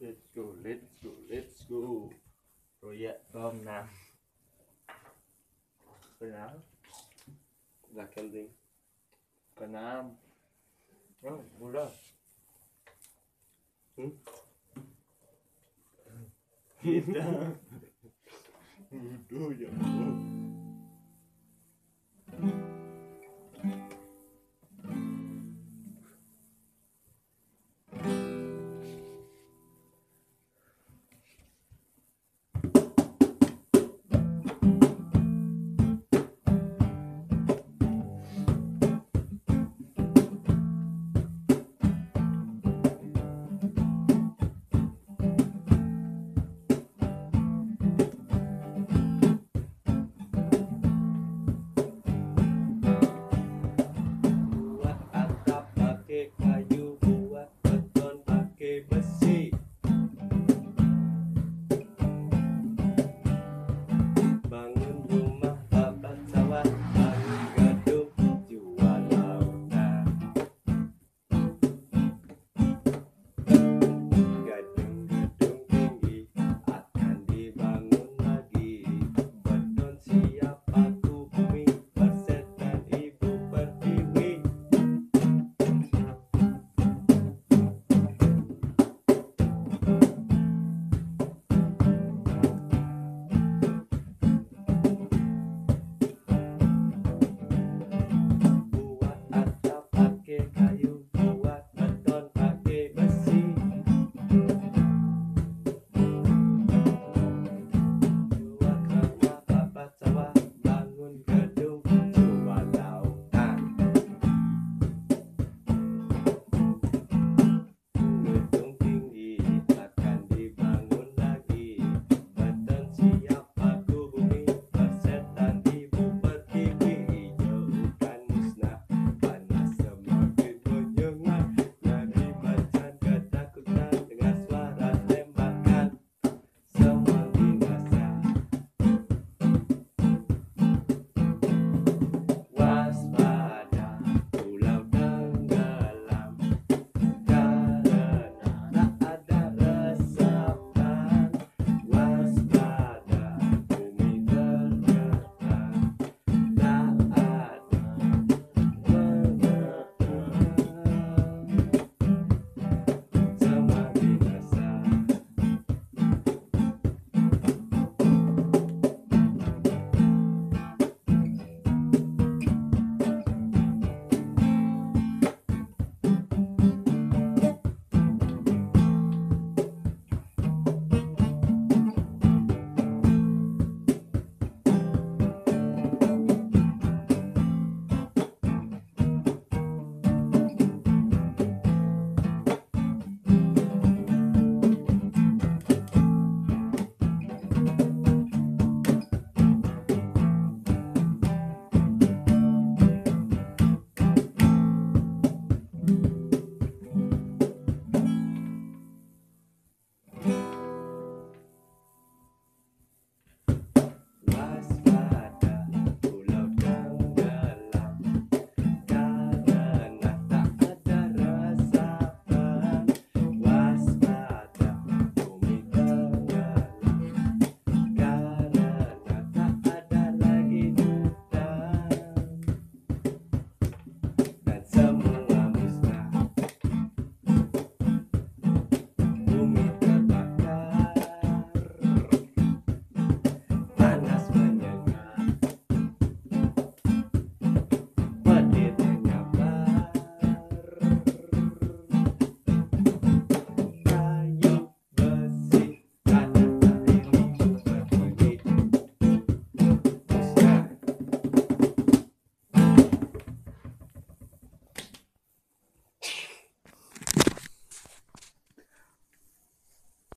let's go let's go let's go. Rồi dạ cơm nào cái nào là kem gì? Cái nào nó mua ra Ừ. kita Udah ya Allah.